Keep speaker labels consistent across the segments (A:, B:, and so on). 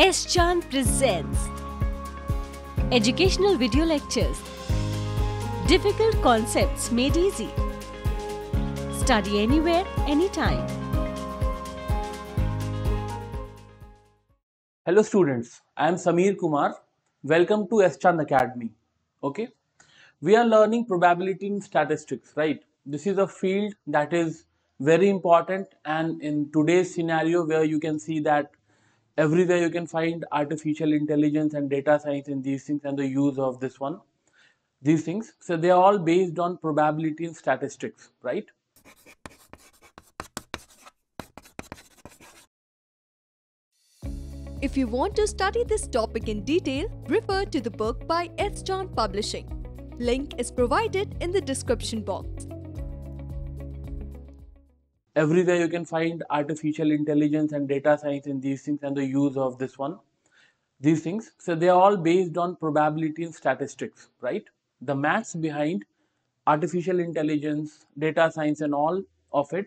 A: S. Chand presents Educational Video Lectures Difficult Concepts Made Easy. Study anywhere, anytime.
B: Hello students, I am Samir Kumar. Welcome to S. Chand Academy. Okay, we are learning probability in statistics, right? This is a field that is very important and in today's scenario where you can see that everywhere you can find artificial intelligence and data science in these things and the use of this one, these things. So they are all based on probability and statistics, right?
C: If you want to study this topic in detail, refer to the book by S. Chand Publishing. Link is provided in the description box.
B: Everywhere you can find artificial intelligence and data science in these things and the use of this one these things. So they are all based on probability and statistics right? The maths behind artificial intelligence data science and all of it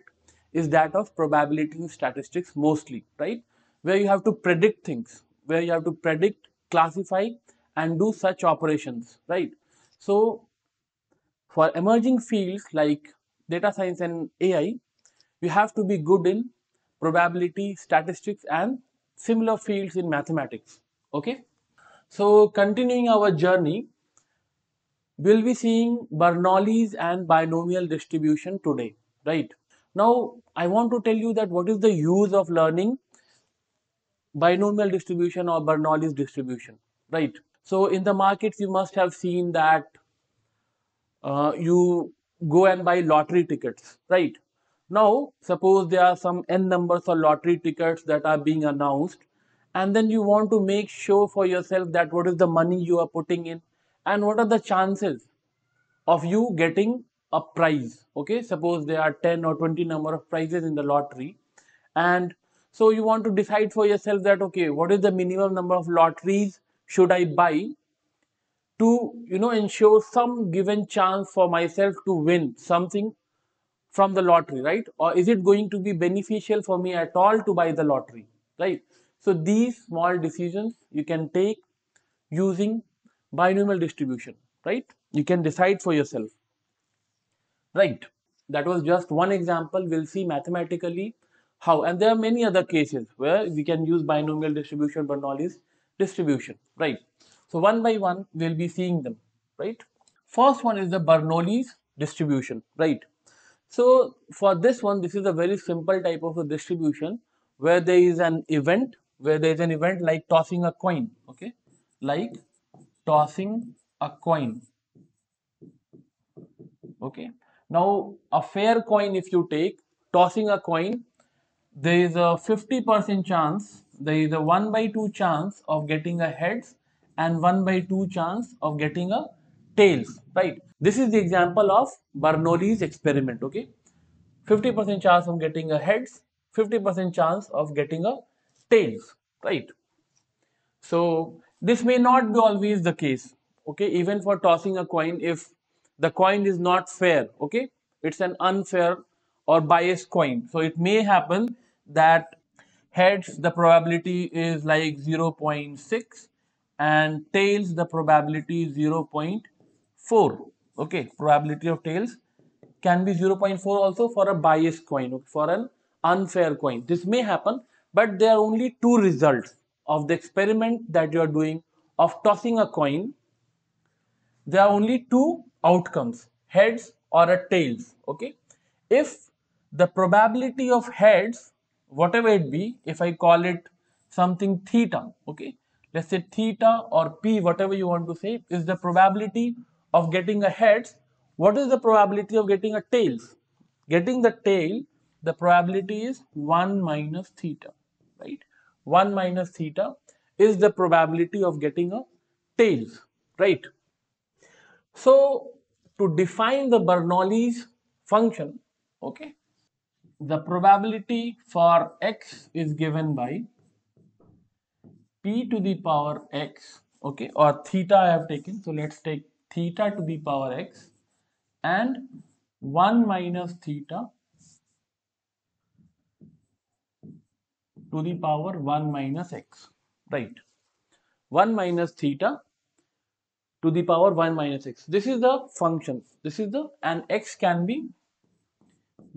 B: is that of probability and statistics mostly right? Where you have to predict things where you have to predict classify and do such operations right? So for emerging fields like data science and ai you have to be good in probability, statistics, and similar fields in mathematics. Okay, so continuing our journey, we'll be seeing Bernoulli's and binomial distribution today. Right now, I want to tell you that what is the use of learning binomial distribution or Bernoulli's distribution. Right. So in the markets, you must have seen that uh, you go and buy lottery tickets. Right now, suppose there are some n numbers of lottery tickets that are being announced, and then you want to make sure for yourself that what is the money you are putting in and what are the chances of you getting a prize. Okay, suppose there are 10 or 20 number of prizes in the lottery, and so you want to decide for yourself that okay, what is the minimum number of lotteries should I buy to you know ensure some given chance for myself to win something from the lottery, right? Or is it going to be beneficial for me at all to buy the lottery, right? So these small decisions you can take using binomial distribution, right? You can decide for yourself, right? That was just one example. We'll see mathematically how, and there are many other cases where we can use binomial distribution, Bernoulli's distribution, right? So one by one, we'll be seeing them, right? First one is the Bernoulli's distribution, right? So for this one, this is a very simple type of a distribution where there is an event, where there is an event like tossing a coin, okay? Like tossing a coin, okay? Now a fair coin if you take, tossing a coin, there is a 50% chance, there is a 1 by 2 chance of getting a heads and 1 by 2 chance of getting a tails, right? This is the example of Bernoulli's experiment, okay? 50% chance of getting a heads, 50% chance of getting a tails, right? So this may not be always the case, okay? Even for tossing a coin, if the coin is not fair, okay? It's an unfair or biased coin. So it may happen that heads the probability is like 0.6 and tails the probability is 0.4 okay probability of tails can be 0.4 also for a biased coin for an unfair coin. This may happen but there are only two results of the experiment that you are doing of tossing a coin. There are only two outcomes heads or a tails okay. If the probability of heads whatever it be if i call it something theta okay let's say theta or p whatever you want to say is the probability of getting a heads, what is the probability of getting a tails? Getting the tail, the probability is 1 minus theta, right? 1 minus theta is the probability of getting a tails, right? So, to define the Bernoulli's function, okay, the probability for x is given by p to the power x, okay, or theta I have taken. So, let's take theta to the power x and 1 minus theta to the power 1 minus x right? 1 minus theta to the power 1 minus x. This is the function. This is the and x can be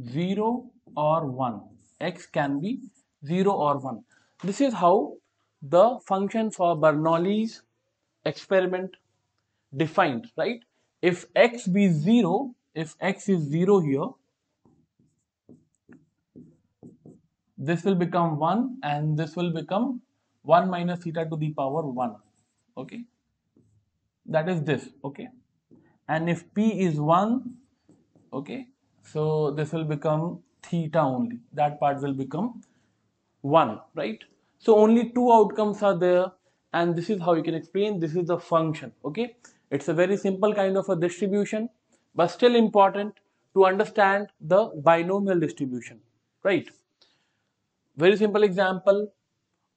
B: 0 or 1 x can be 0 or 1 this is how the function for Bernoulli's experiment defined right? If x be 0 if x is 0 here this will become 1 and this will become 1 minus theta to the power 1 okay? That is this okay? And if p is 1 okay so this will become theta only. That part will become 1 right? So only two outcomes are there and this is how you can explain. This is the function okay it's a very simple kind of a distribution but still important to understand the binomial distribution right very simple example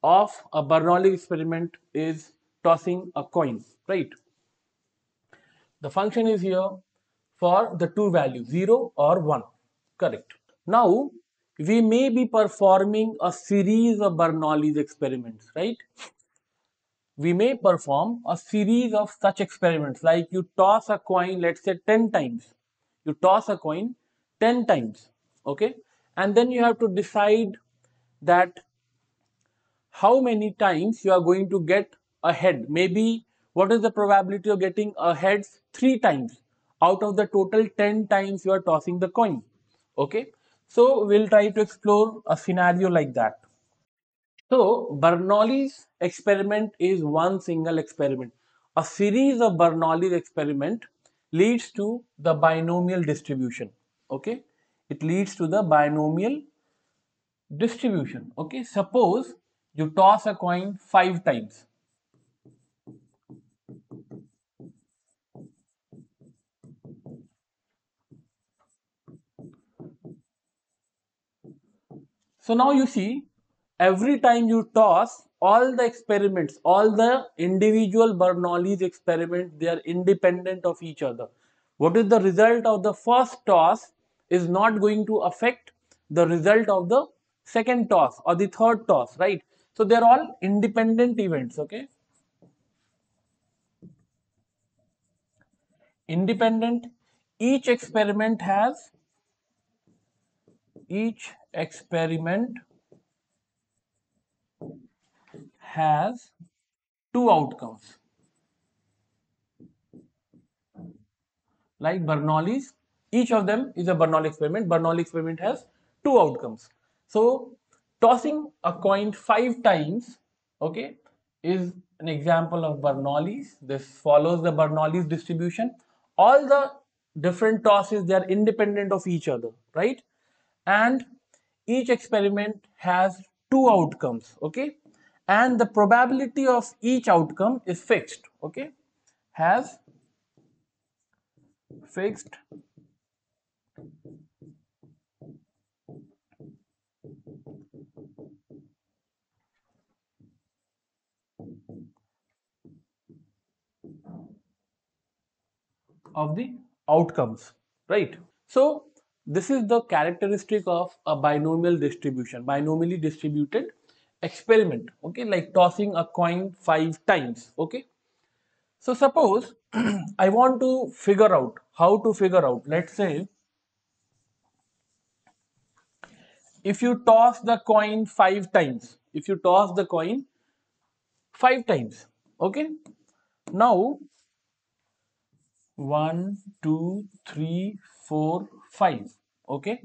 B: of a Bernoulli experiment is tossing a coin, right? The function is here for the two values, 0 or 1, correct. Now, we may be performing a series of Bernoulli's experiments, right? We may perform a series of such experiments like you toss a coin, let's say 10 times. You toss a coin 10 times, okay? And then you have to decide that how many times you are going to get a head. Maybe what is the probability of getting a head three times out of the total 10 times you are tossing the coin. Okay. So we'll try to explore a scenario like that. So Bernoulli's experiment is one single experiment. A series of Bernoulli's experiment leads to the binomial distribution. Okay. It leads to the binomial distribution okay suppose you toss a coin five times so now you see every time you toss all the experiments all the individual bernoulli's experiments they are independent of each other what is the result of the first toss is not going to affect the result of the second toss or the third toss, right? So they're all independent events, okay? Independent, each experiment has, each experiment has two outcomes. Like Bernoulli's, each of them is a Bernoulli experiment. Bernoulli experiment has two outcomes. So tossing a coin five times, okay, is an example of Bernoulli's. This follows the Bernoulli's distribution. All the different tosses, they are independent of each other, right? And each experiment has two outcomes, okay? And the probability of each outcome is fixed, okay? Has fixed of the outcomes, right? So this is the characteristic of a binomial distribution, binomially distributed experiment, okay, like tossing a coin five times, okay. So suppose I want to figure out how to figure out, let's say, if you toss the coin five times, if you toss the coin five times, okay. Now 1 2 3 4 5 okay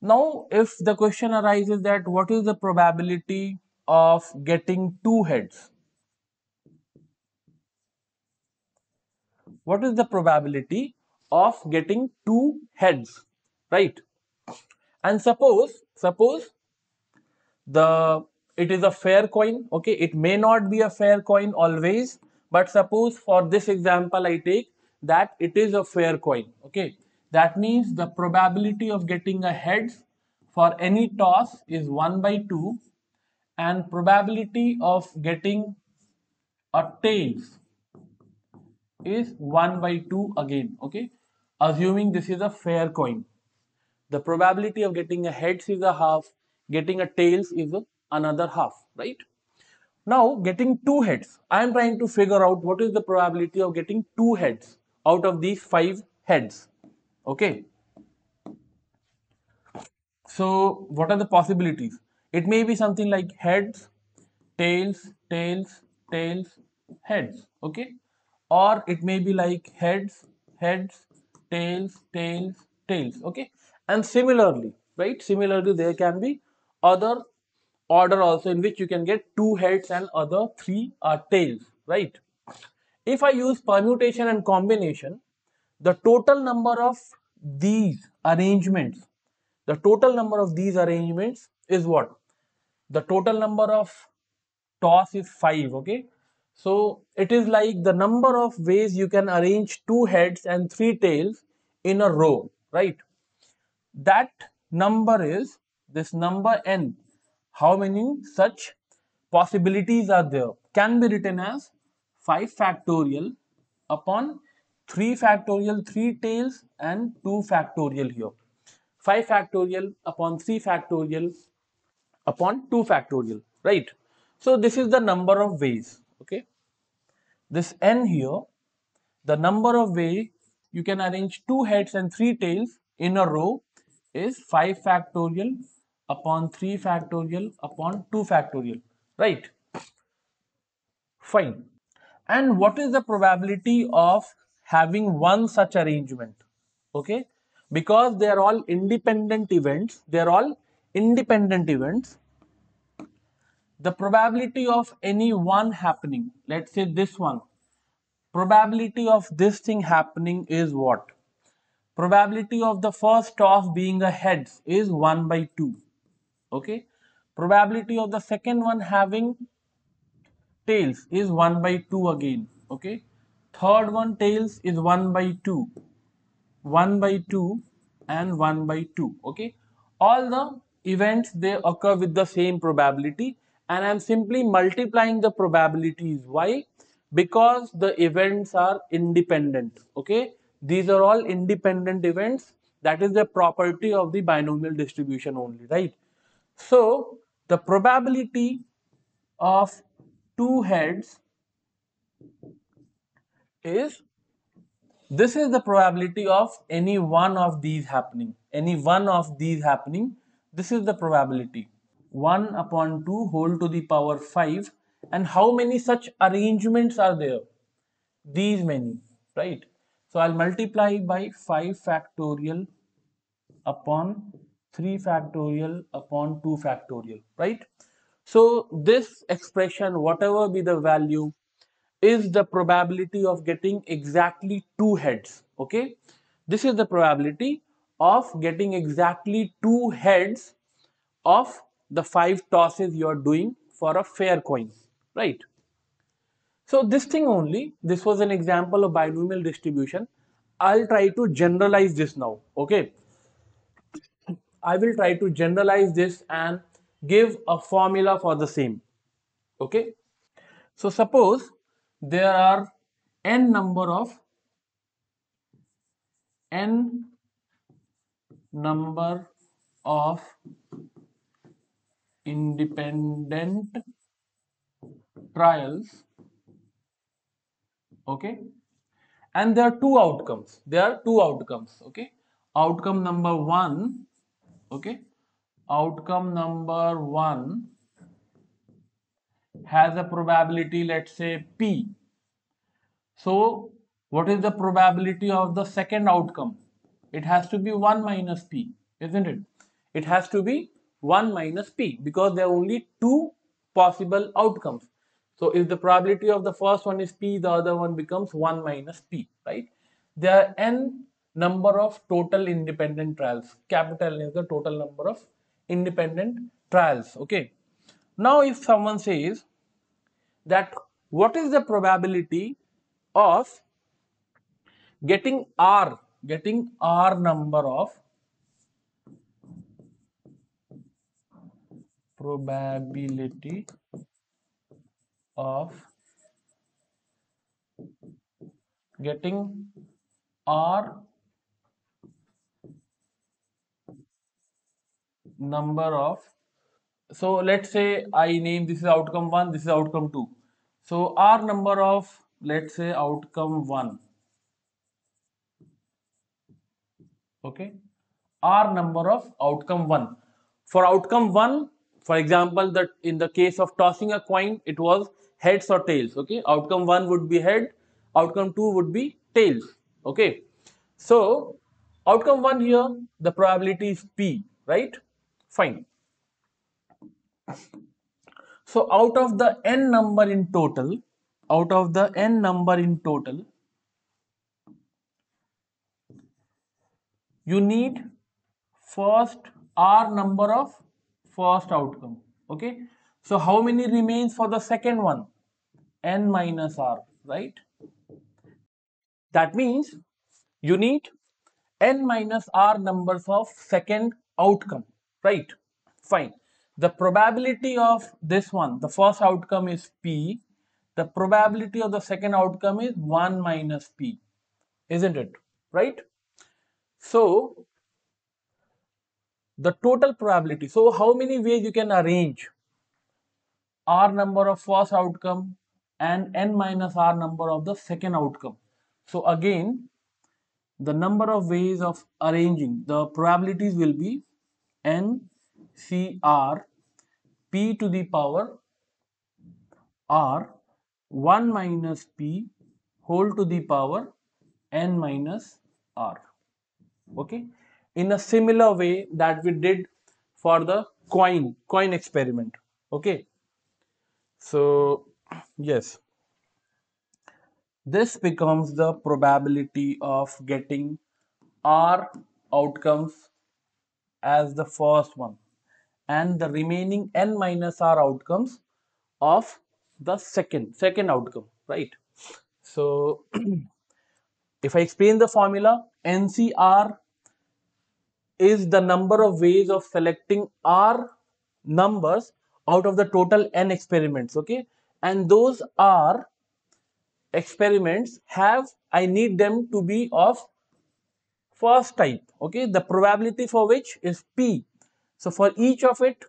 B: now if the question arises that what is the probability of getting two heads what is the probability of getting two heads right and suppose suppose the it is a fair coin okay it may not be a fair coin always but suppose for this example I take that it is a fair coin. Okay. That means the probability of getting a heads for any toss is 1 by 2 and probability of getting a tails is 1 by 2 again okay? Assuming this is a fair coin. The probability of getting a heads is a half getting a tails is a, another half right? Now getting two heads, I am trying to figure out what is the probability of getting two heads out of these five heads. Okay. So what are the possibilities? It may be something like heads, tails, tails, tails, heads. Okay. Or it may be like heads, heads, tails, tails, tails. Okay. And similarly, right? Similarly, there can be other order also in which you can get two heads and other three are tails, right? If I use permutation and combination, the total number of these arrangements, the total number of these arrangements is what? The total number of toss is 5, okay? So it is like the number of ways you can arrange two heads and three tails in a row, right? That number is this number n how many such possibilities are there can be written as 5 factorial upon 3 factorial 3 tails and 2 factorial here 5 factorial upon 3 factorial upon 2 factorial right so this is the number of ways okay this n here the number of way you can arrange two heads and three tails in a row is 5 factorial upon 3 factorial upon 2 factorial, right? Fine. And what is the probability of having one such arrangement? Okay, because they are all independent events, they are all independent events. The probability of any one happening, let's say this one, probability of this thing happening is what? Probability of the first toss being a heads is 1 by 2 okay probability of the second one having tails is 1 by 2 again okay third one tails is 1 by 2 1 by 2 and 1 by 2 okay? All the events they occur with the same probability and I'm simply multiplying the probabilities. Why? Because the events are independent okay? These are all independent events. That is the property of the binomial distribution only right? So the probability of two heads is this is the probability of any one of these happening any one of these happening. This is the probability. 1 upon 2 whole to the power 5 and how many such arrangements are there? These many right? So i'll multiply by 5 factorial upon 3 factorial upon 2 factorial right? So this expression whatever be the value is the probability of getting exactly two heads okay this is the probability of getting exactly two heads of the five tosses you are doing for a fair coin right so this thing only this was an example of binomial distribution i'll try to generalize this now okay I will try to generalize this and give a formula for the same. Okay. So suppose there are n number of n number of independent trials okay? And there are two outcomes. There are two outcomes okay? Outcome number 1 okay? Outcome number one has a probability let's say p so what is the probability of the second outcome it has to be 1 minus p isn't it it has to be 1 minus p because there are only two possible outcomes so if the probability of the first one is p the other one becomes 1 minus p right there are n number of total independent trials. Capital is the total number of independent trials. Okay. Now, if someone says that what is the probability of getting R, getting R number of probability of getting R number of so let's say I name this is outcome 1, this is outcome 2. So R number of let's say outcome 1 okay? R number of outcome 1 for outcome 1 for example that in the case of tossing a coin it was heads or tails. Okay? Outcome 1 would be head outcome 2 would be tails. Okay? So outcome 1 here the probability is p right? Fine so out of the n number in total, out of the n number in total, you need first r number of first outcome. Okay. So how many remains for the second one? n minus r, right? That means you need n minus r numbers of second outcome, right? Fine the probability of this one, the first outcome is P, the probability of the second outcome is 1 minus P, isn't it? Right? So, the total probability, so how many ways you can arrange R number of first outcome and N minus R number of the second outcome. So again, the number of ways of arranging the probabilities will be N CR p to the power r 1 minus p whole to the power n minus r. Okay? In a similar way that we did for the coin coin experiment. Okay? So yes. This becomes the probability of getting r outcomes as the first one and the remaining n minus r outcomes of the second second outcome right? So if i explain the formula ncr is the number of ways of selecting r numbers out of the total n experiments okay? And those r experiments have i need them to be of first type okay? The probability for which is p so for each of it,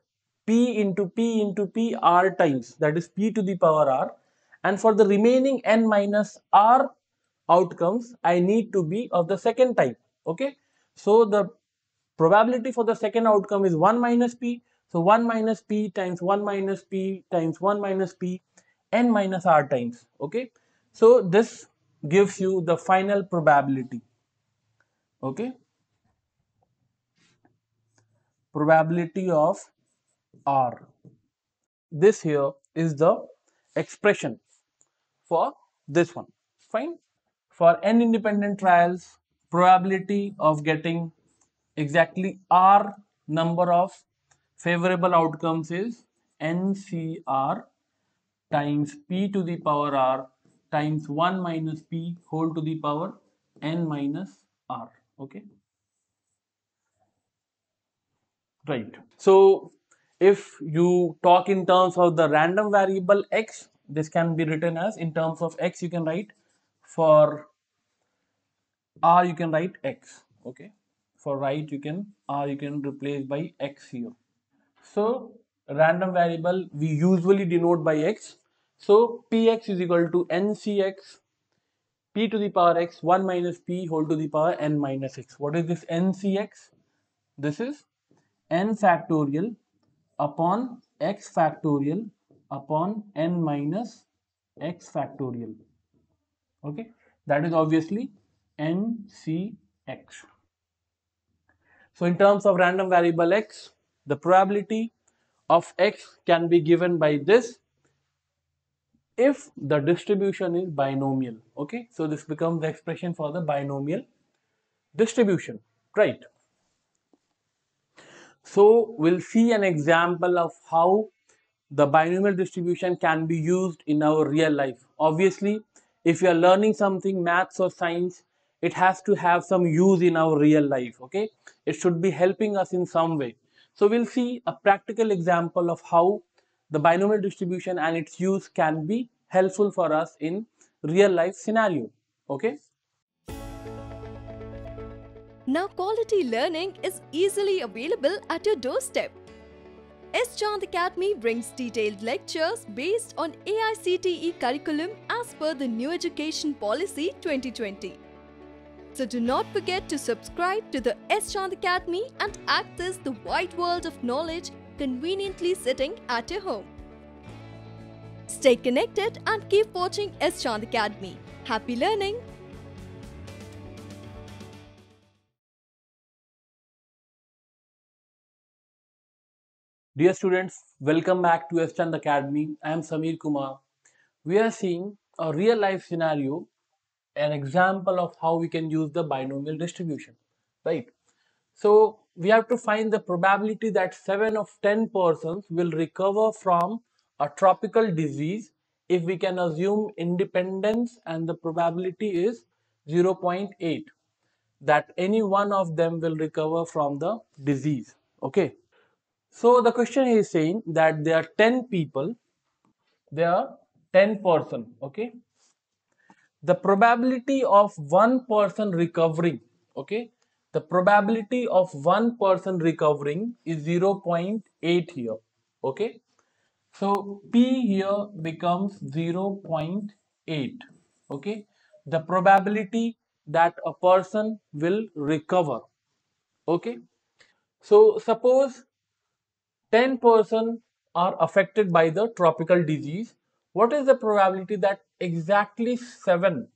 B: p into p into p r times, that is p to the power r. And for the remaining n minus r outcomes, I need to be of the second type. Okay. So the probability for the second outcome is 1 minus p. So 1 minus p times 1 minus p times 1 minus p n minus r times. Okay. So this gives you the final probability. Okay probability of R. This here is the expression for this one. Fine. For n independent trials, probability of getting exactly R number of favorable outcomes is NCR times p to the power r times 1 minus p whole to the power n minus r. Okay. Right. So if you talk in terms of the random variable x, this can be written as in terms of x you can write for r you can write x okay? For right you can r you can replace by x here. So random variable we usually denote by x. So px is equal to ncx p to the power x 1 minus p whole to the power n minus x. What is this ncx? This is n factorial upon x factorial upon n minus x factorial. Okay? That is obviously ncx so in terms of random variable x the probability of x can be given by this if the distribution is binomial. Okay? So this becomes the expression for the binomial distribution. Right so we'll see an example of how the binomial distribution can be used in our real life. Obviously, if you are learning something, maths or science, it has to have some use in our real life, okay? It should be helping us in some way. So we'll see a practical example of how the binomial distribution and its use can be helpful for us in real life scenario, okay?
C: Now quality learning is easily available at your doorstep. S. Chand Academy brings detailed lectures based on AICTE curriculum as per the New Education Policy 2020. So do not forget to subscribe to the S. Chand Academy and access the wide world of knowledge conveniently sitting at your home. Stay connected and keep watching S. Chand Academy. Happy learning!
B: Dear students, welcome back to. Chand Academy. I am Samir Kumar. We are seeing a real life scenario, an example of how we can use the binomial distribution, right? So we have to find the probability that 7 of 10 persons will recover from a tropical disease if we can assume independence and the probability is 0.8 that any one of them will recover from the disease okay so the question is saying that there are 10 people, there are 10 person, okay. The probability of one person recovering, okay, the probability of one person recovering is 0.8 here, okay. So P here becomes 0.8, okay. The probability that a person will recover, okay. So suppose 10 person are affected by the tropical disease. What is the probability that exactly 7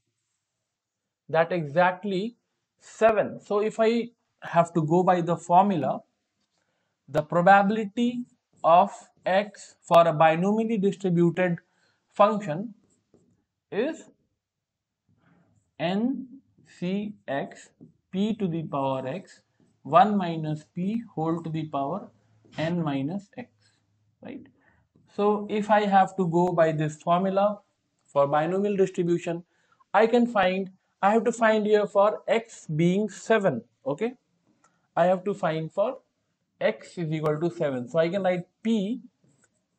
B: that exactly 7 so if i have to go by the formula the probability of x for a binomially distributed function is n c x p to the power x 1 minus p whole to the power n minus x, right? So if I have to go by this formula for binomial distribution, I can find, I have to find here for x being 7, okay? I have to find for x is equal to 7. So I can write p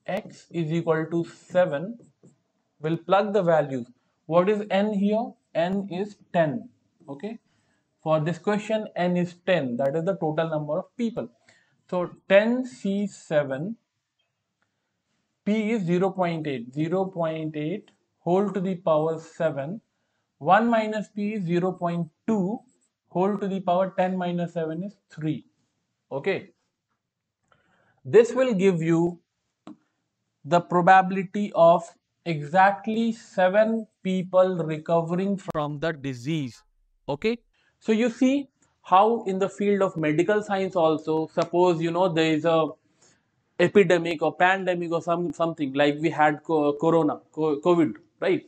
B: x is equal to 7 will plug the values. What is n here? n is 10, okay? For this question, n is 10, that is the total number of people. So 10C7 P is 0 0.8 0 0.8 whole to the power 7 1 minus P is 0 0.2 whole to the power 10 minus 7 is 3 okay. This will give you the probability of exactly 7 people recovering from the disease. Okay. So you see how in the field of medical science also suppose you know there is a epidemic or pandemic or some something like we had corona covid right?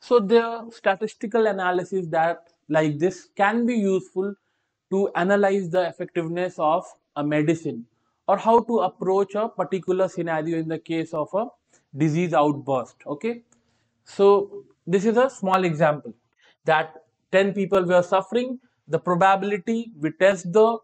B: So the statistical analysis that like this can be useful to analyze the effectiveness of a medicine or how to approach a particular scenario in the case of a disease outburst okay? So this is a small example that 10 people were suffering the probability we test the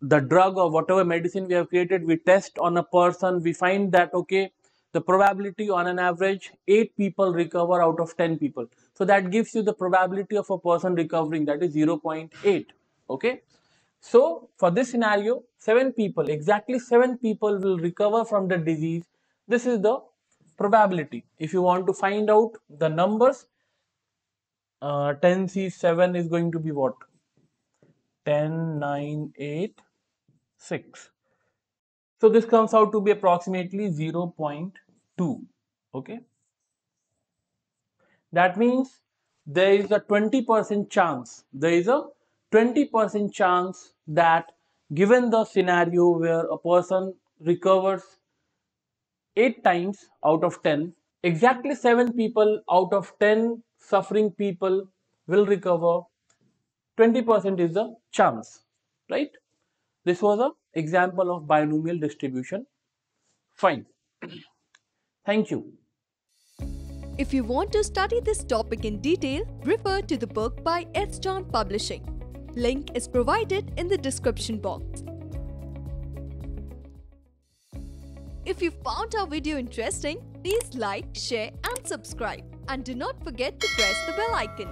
B: the drug or whatever medicine we have created we test on a person we find that okay the probability on an average 8 people recover out of 10 people. So that gives you the probability of a person recovering that is 0.8 okay? So for this scenario 7 people exactly 7 people will recover from the disease. This is the probability. If you want to find out the numbers uh, 10C7 is going to be what? 10, 9, 8, 6. So this comes out to be approximately 0 0.2. Okay. That means there is a 20% chance, there is a 20% chance that given the scenario where a person recovers 8 times out of 10, exactly 7 people out of 10 suffering people will recover. 20% is the chance right? This was an example of binomial distribution. Fine. Thank you.
C: If you want to study this topic in detail refer to the book by S. Chand Publishing. Link is provided in the description box. If you found our video interesting please like share and subscribe and do not forget to press the bell icon.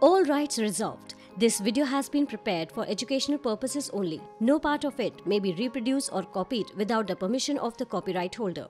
D: All rights reserved. This video has been prepared for educational purposes only. No part of it may be reproduced or copied without the permission of the copyright holder.